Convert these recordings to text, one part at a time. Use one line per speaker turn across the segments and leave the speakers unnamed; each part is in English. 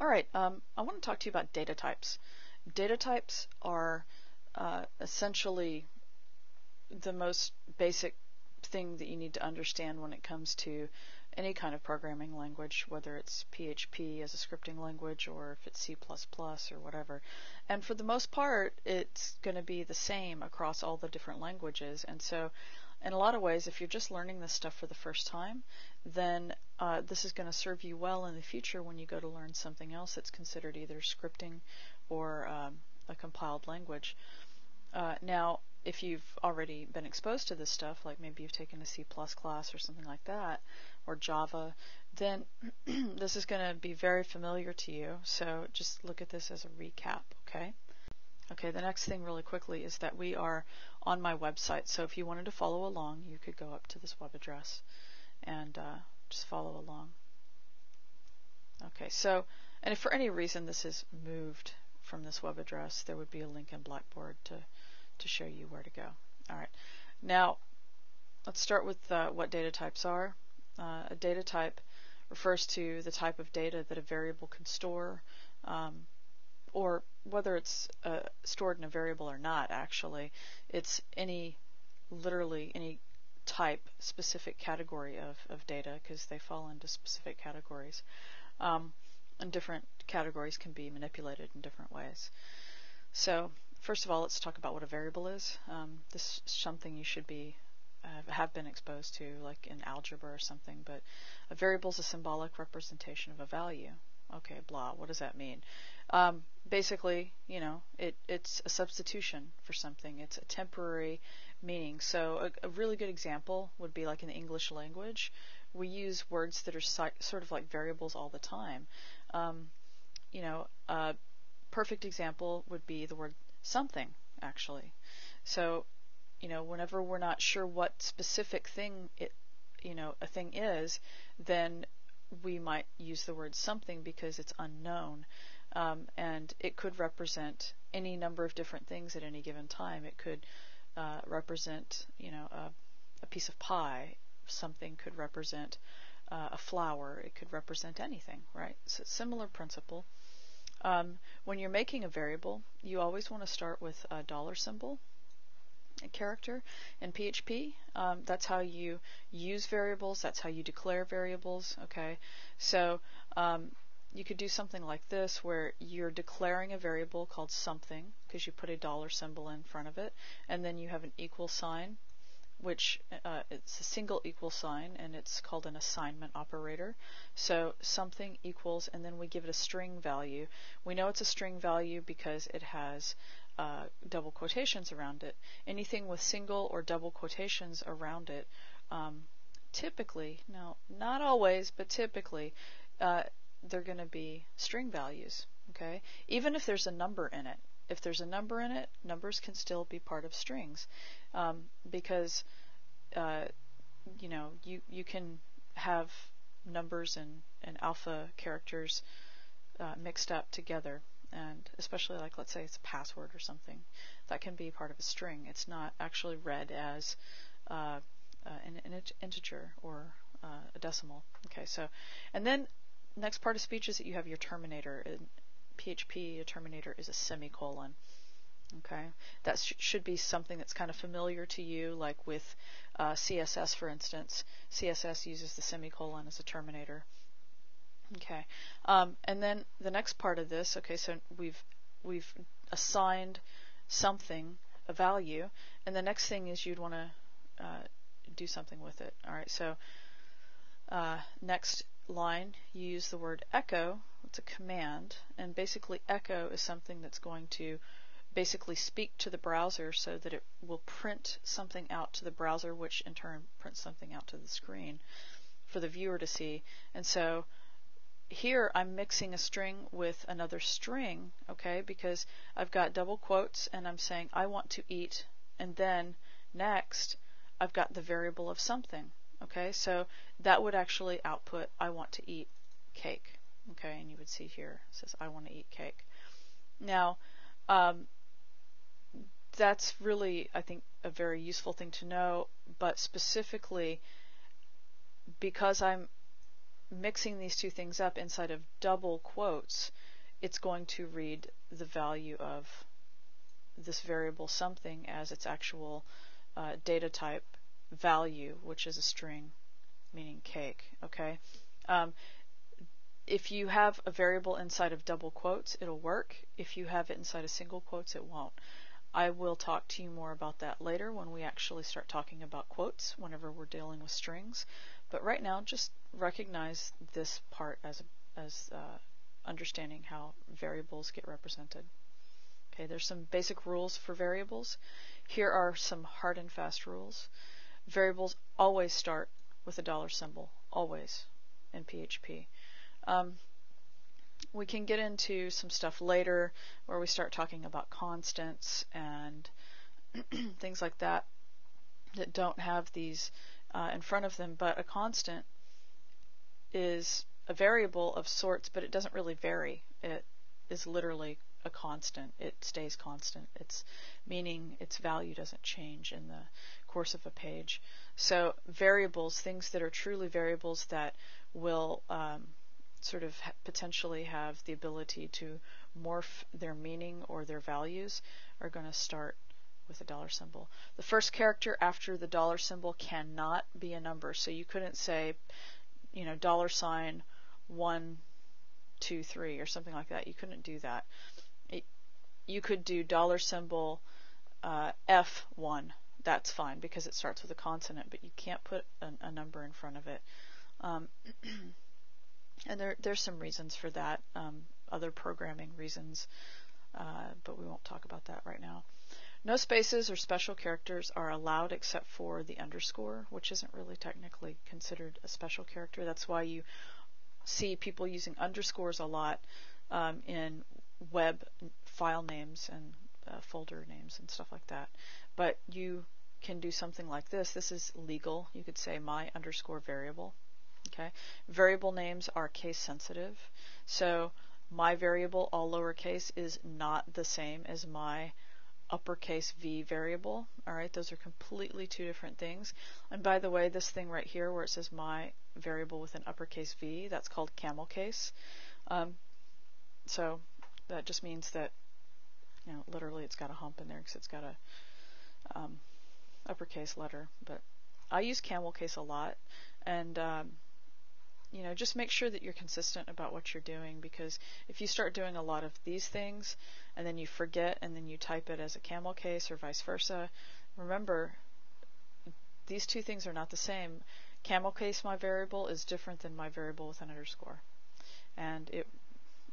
All right, um, I want to talk to you about data types. Data types are uh, essentially the most basic thing that you need to understand when it comes to any kind of programming language, whether it's PHP as a scripting language or if it's C++ or whatever. And for the most part, it's going to be the same across all the different languages. And so, in a lot of ways, if you're just learning this stuff for the first time, then uh, this is going to serve you well in the future when you go to learn something else that's considered either scripting or um, a compiled language. Uh, now, if you've already been exposed to this stuff, like maybe you've taken a C class or something like that, or Java, then this is going to be very familiar to you. So just look at this as a recap, okay? Okay, the next thing really quickly is that we are on my website. So if you wanted to follow along, you could go up to this web address and uh, just follow along. Okay, so, and if for any reason this is moved from this web address, there would be a link in Blackboard to to show you where to go. All right. Now, let's start with uh, what data types are. Uh, a data type refers to the type of data that a variable can store, um, or whether it's uh, stored in a variable or not, actually. It's any, literally, any type, specific category of, of data, because they fall into specific categories. Um, and different categories can be manipulated in different ways. So First of all, let's talk about what a variable is. Um, this is something you should be uh, have been exposed to, like in algebra or something. But a variable is a symbolic representation of a value. Okay, blah. What does that mean? Um, basically, you know, it, it's a substitution for something. It's a temporary meaning. So a, a really good example would be like in the English language, we use words that are si sort of like variables all the time. Um, you know, a perfect example would be the word something, actually. So, you know, whenever we're not sure what specific thing it, you know, a thing is, then we might use the word something because it's unknown. Um, and it could represent any number of different things at any given time. It could uh, represent, you know, a, a, piece of pie. Something could represent uh, a flower. It could represent anything, right? So similar principle. Um, when you're making a variable, you always want to start with a dollar symbol character in PHP. Um, that's how you use variables. That's how you declare variables. Okay, so um, you could do something like this where you're declaring a variable called something because you put a dollar symbol in front of it, and then you have an equal sign which uh, it's a single equal sign and it's called an assignment operator. So something equals and then we give it a string value. We know it's a string value because it has uh, double quotations around it. Anything with single or double quotations around it, um, typically, now not always, but typically, uh, they're going to be string values. Okay, even if there's a number in it, if there's a number in it, numbers can still be part of strings um, because uh, you know you you can have numbers and, and alpha characters uh, mixed up together and especially like let's say it's a password or something that can be part of a string. It's not actually read as uh, uh an, an, integer or uh, a decimal. Okay so and then next part of speech is that you have your terminator. In PHP a terminator is a semicolon. Okay, that sh should be something that's kind of familiar to you, like with uh, CSS, for instance. CSS uses the semicolon as a terminator. Okay, um, and then the next part of this. Okay, so we've we've assigned something a value, and the next thing is you'd want to uh, do something with it. All right, so uh, next line, you use the word echo. It's a command, and basically echo is something that's going to basically speak to the browser so that it will print something out to the browser, which in turn prints something out to the screen for the viewer to see. And so here I'm mixing a string with another string, okay, because I've got double quotes and I'm saying I want to eat, and then next I've got the variable of something, okay, so that would actually output I want to eat cake, okay, and you would see here it says I want to eat cake. Now, um, that's really, I think, a very useful thing to know, but specifically because I'm mixing these two things up inside of double quotes, it's going to read the value of this variable something as its actual uh, data type value, which is a string, meaning cake. Okay. Um, if you have a variable inside of double quotes, it'll work. If you have it inside of single quotes, it won't. I will talk to you more about that later when we actually start talking about quotes, whenever we're dealing with strings. But right now, just recognize this part as, as uh, understanding how variables get represented. Okay, there's some basic rules for variables. Here are some hard and fast rules. Variables always start with a dollar symbol, always, in PHP. Um, we can get into some stuff later where we start talking about constants and things like that that don't have these uh, in front of them, but a constant is a variable of sorts, but it doesn't really vary. It is literally a constant. It stays constant. Its meaning, its value doesn't change in the course of a page. So variables, things that are truly variables that will um, sort of potentially have the ability to morph their meaning or their values, are going to start with a dollar symbol. The first character after the dollar symbol cannot be a number. So you couldn't say, you know, dollar sign one, two, three, or something like that. You couldn't do that. It, you could do dollar symbol uh, F1. That's fine because it starts with a consonant, but you can't put a, a number in front of it. Um, and there, there's some reasons for that, um, other programming reasons, uh, but we won't talk about that right now. No spaces or special characters are allowed except for the underscore, which isn't really technically considered a special character. That's why you see people using underscores a lot um, in web file names and uh, folder names and stuff like that. But you can do something like this. This is legal. You could say my underscore variable. Okay. Variable names are case sensitive. So my variable, all lowercase, is not the same as my uppercase V variable. All right, those are completely two different things. And by the way, this thing right here where it says my variable with an uppercase V, that's called camel case. Um, so that just means that, you know, literally it's got a hump in there because it's got a um, uppercase letter. But I use camel case a lot, and um, you know, just make sure that you're consistent about what you're doing because if you start doing a lot of these things and then you forget and then you type it as a camel case or vice versa, remember these two things are not the same. Camel case my variable is different than my variable with an underscore. And it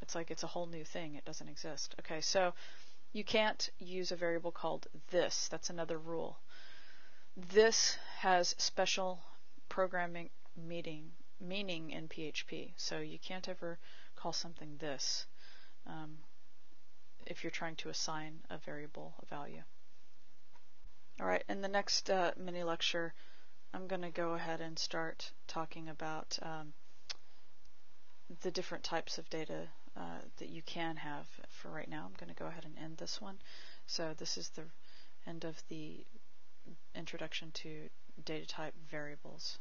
it's like it's a whole new thing. It doesn't exist. Okay, so you can't use a variable called this. That's another rule. This has special programming meeting meaning in PHP. So you can't ever call something this um, if you're trying to assign a variable a value. Alright, in the next uh, mini lecture, I'm going to go ahead and start talking about um, the different types of data uh, that you can have for right now. I'm going to go ahead and end this one. So this is the end of the introduction to data type variables.